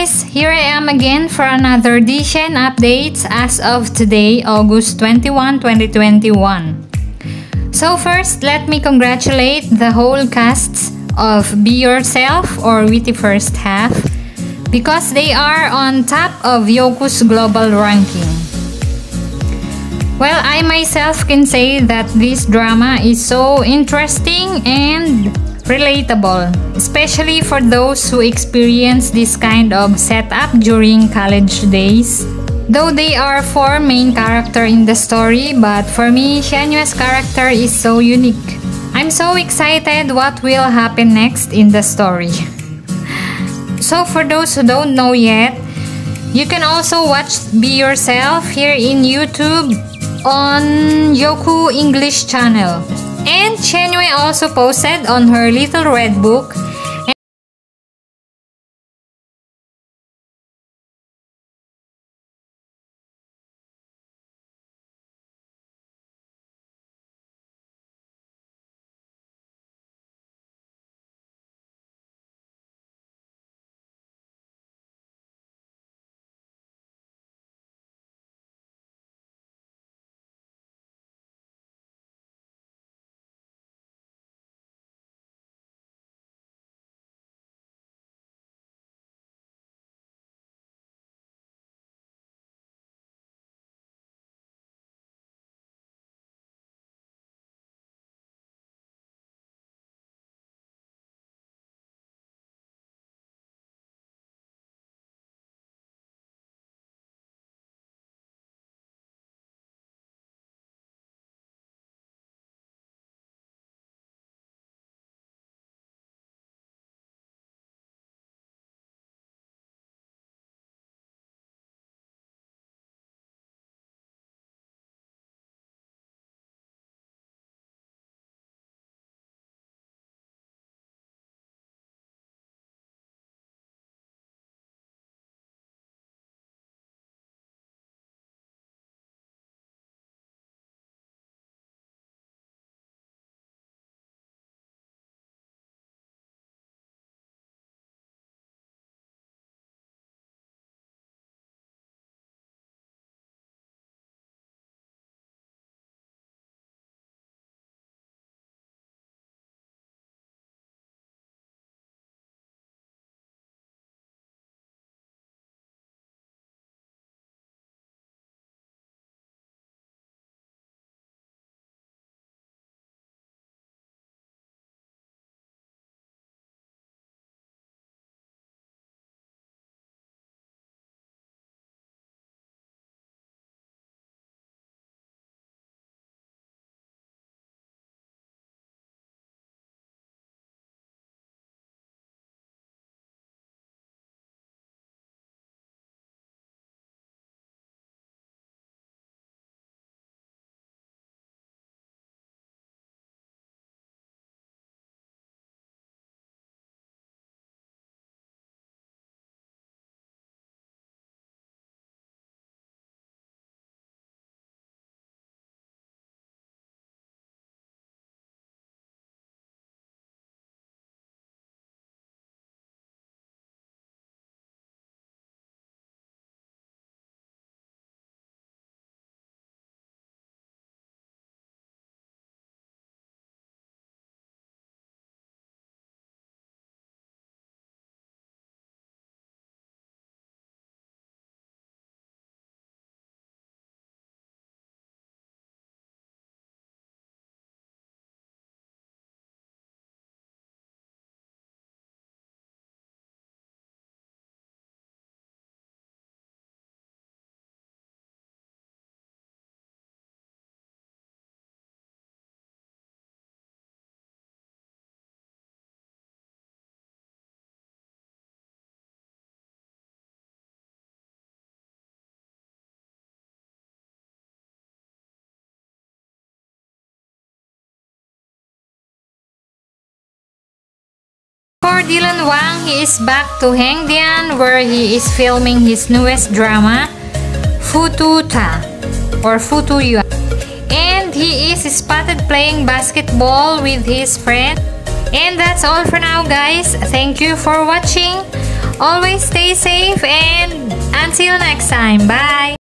guys, here I am again for another DyShen updates as of today, August 21, 2021. So first, let me congratulate the whole casts of Be Yourself or Witty First Half because they are on top of Youku's global ranking. Well, I myself can say that this drama is so interesting and relatable, especially for those who experience this kind of setup during college days. Though they are four main character in the story, but for me, Shen Yue's character is so unique. I'm so excited what will happen next in the story. so for those who don't know yet, you can also watch Be Yourself here in YouTube on Youku English channel. And Xianyue also posted on her Little Red Book Dylan Wang, he is back to Hengdian where he is filming his newest drama, Fututa or Futu Yuan. And he is spotted playing basketball with his friend. And that's all for now guys. Thank you for watching. Always stay safe and until next time. Bye!